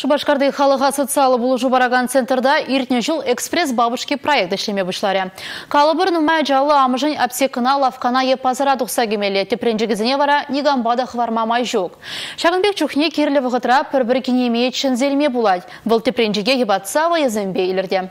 Шубашкарды халыға социалы болу жубараган центрда иртне жыл экспресс бабушки проект ішлеме бұшлары. Калыбыр нумай жалы амыжын апсекына лавкана е пазара тұқса кемелі. Тепренжігізіне вара нигамбада хвармамай жоқ. Шағынбек чухне керлі вғытра пір-бір кенемей зелме булать. Бұл тепренжіге ебатсава езімбе илерде.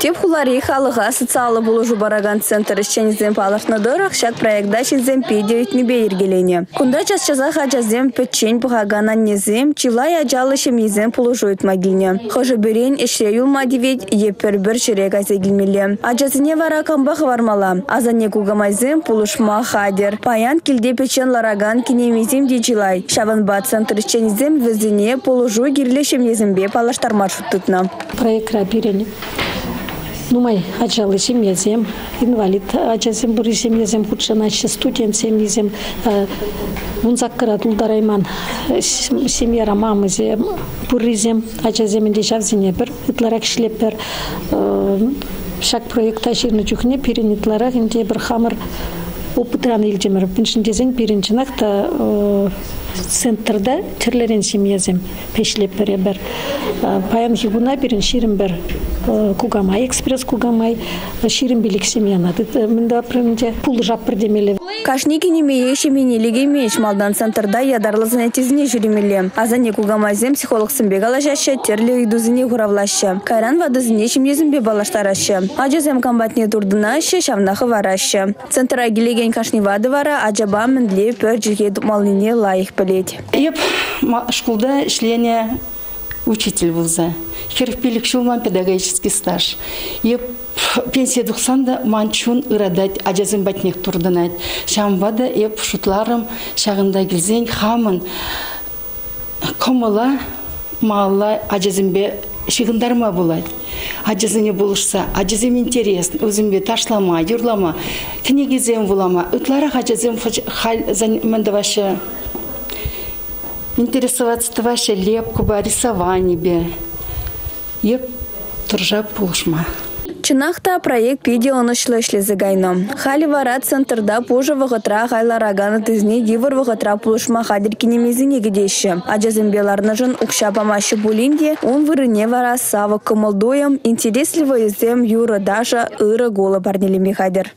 Теп хулари халыға социалы болу жубараган центр ішченізен палашны дырық шак проектда шензен педе үтнебе ергелене. Кунда час чаза хачазем печень пухагана незем, чилай ажалы шемезем пулужу үтмагине. Хожы берен ішре юлма девет епір бір шерек азегілмелі. Ажазыне вара камбақ вармала. Азане кугамайзем пулушма хадер. Паян килде печен лараган кинемезем де чилай. Шаванба центр ішченізем візіне пулужу гирле шемезембе палаштар маршрут тұтна. Проект рабирени нумай ачалы семьязем инвалид ачасем бури семьязем худшаначы студент семьязем мунзаккыра тулдарайман семьяра мамызе бурризем ачаземинде шавзине бир ытларак ишлеп бир шак проекта ширни чухне пирин ытларак инде бир хамыр опытран илжемер биншиндезен биринчи накта центрда тирлерен семьязем пешлеп беребер паян хигуна бирин ширин бер кугамай экспресс кугамай ширин билик семьяна мында прынде пул жап бірдемелі Кашники немее шеменелеге меч малдан центрда ядарлы занятизіне жүремелі. Азане кугамайзем психолог сымбек алашашы, терлі үйдузіне хуравлашы. Кайран вадызіне шемезімбе балаштарашы. Аджазем комбатне турдынашы, шавнахы варашы. Центра келеген кашни вады вара, аджаба міндле пөр жерге малыне лайық білет. Еп, шкулда ішлене учитель вуза. Херпилик шулман педагогический стаж. Еп пенсия дұқсанда манчун ырадать ажазын батнек турдынать. Шамбада еп шутларым шағында келзен хамын комыла малла ажазынбе шығындарма болады. Ажызыне болышса, ажызым интересн, өзімбе ташлама, юрлама, кінегізем булама, ытлара ажызым хал интересоваться ваше лепку, рисование бе. Еп тұржа пулшма. Чынақта проект пиде онышлы ішлезі гайно. Хали вара центрда пужы вғытра ғайлараганы тізіне дивыр вғытра пулышма хадир кинемезіне гедеші. Аджазымбеларны жын ұқша памашы булинде, он вырыне вара савы кымылдоем, интересливо езем юры даша ыры голы парнелеме хадир.